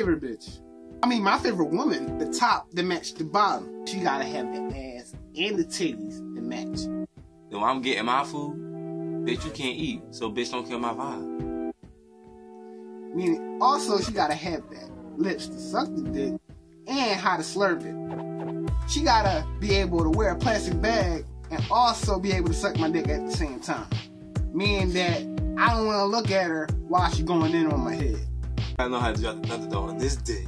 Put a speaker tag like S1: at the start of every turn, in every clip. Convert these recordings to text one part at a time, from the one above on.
S1: favorite bitch. I mean, my favorite woman, the top that match the bottom. She gotta have the ass and the titties to match.
S2: Then when I'm getting my food, bitch, you can't eat. So bitch, don't kill my vibe.
S1: Meaning, also she gotta have that lips to suck the dick and how to slurp it. She gotta be able to wear a plastic bag and also be able to suck my dick at the same time. Meaning that I don't wanna look at her while she going in on my head.
S2: I know how to drop the thunder on this dick.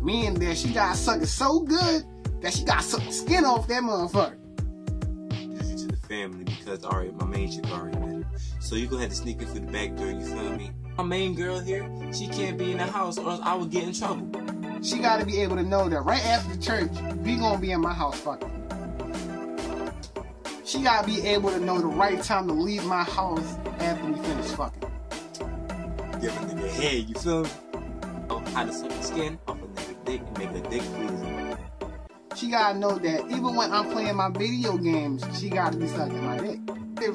S1: Meaning that she gotta suck it so good that she suck the skin off that motherfucker.
S2: to the family because alright, my main chick already met her. So you gonna have to sneak in through the back door, you feel me? My main girl here, she can't be in the house or else I would get in trouble.
S1: She gotta be able to know that right after the church, we gonna be in my house fucking. She gotta be able to know the right time to leave my house after we finish fucking.
S2: Give a nigga head, you feel me? How to suck the skin off a nigga dick and make a dick pleasing.
S1: She gotta know that even when I'm playing my video games, she gotta be sucking my dick.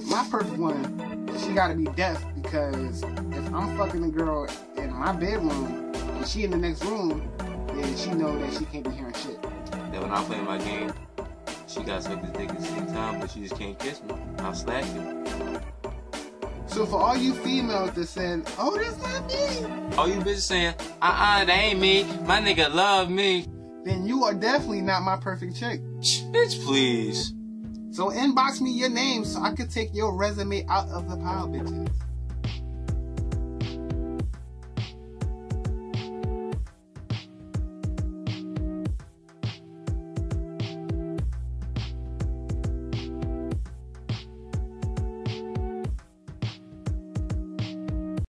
S1: My perfect woman, she gotta be deaf because if I'm fucking a girl in my bedroom and she in the next room, then she know that she can't be hearing shit.
S2: That when I'm playing my game, she gotta suck this dick at the same time, but she just can't kiss me. I'll slash it.
S1: So for all you females that said, "Oh, that's not me,"
S2: All you bitches saying, uh-uh, that ain't me. My nigga love me.
S1: then you are definitely not my perfect chick.
S2: Bitch, please.
S1: So inbox me your name so I could take your resume out of the pile, bitches.